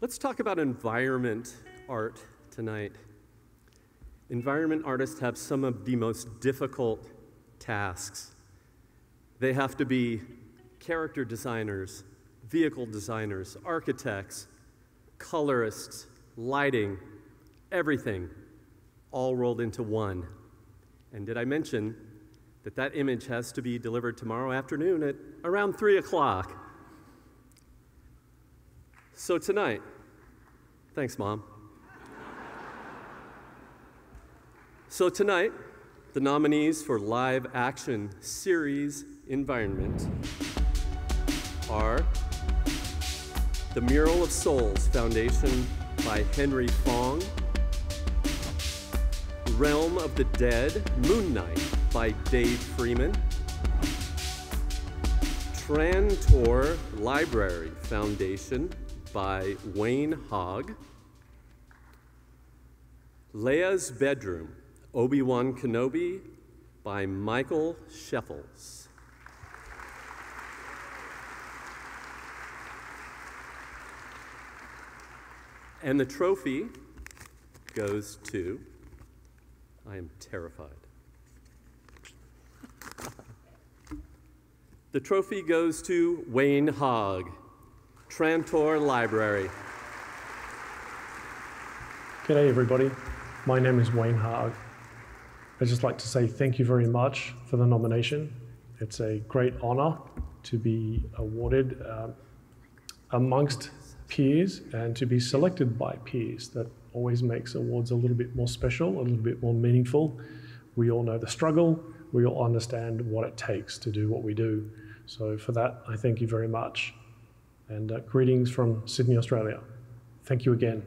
Let's talk about environment art tonight. Environment artists have some of the most difficult tasks. They have to be character designers, vehicle designers, architects, colorists, lighting, everything, all rolled into one. And did I mention that that image has to be delivered tomorrow afternoon at around 3 o'clock? So tonight, thanks, Mom. so tonight, the nominees for live action series environment are The Mural of Souls Foundation by Henry Fong, Realm of the Dead Moon Knight by Dave Freeman, Trantor Library Foundation by Wayne Haag, Leia's Bedroom, Obi-Wan Kenobi by Michael Scheffels. And the trophy goes to, I am terrified. the trophy goes to Wayne Haag, Trantor Library. G'day, everybody. My name is Wayne Haag. I'd just like to say thank you very much for the nomination. It's a great honor to be awarded uh, amongst peers and to be selected by peers. That always makes awards a little bit more special, a little bit more meaningful. We all know the struggle, we all understand what it takes to do what we do. So, for that, I thank you very much. And uh, greetings from Sydney, Australia. Thank you again.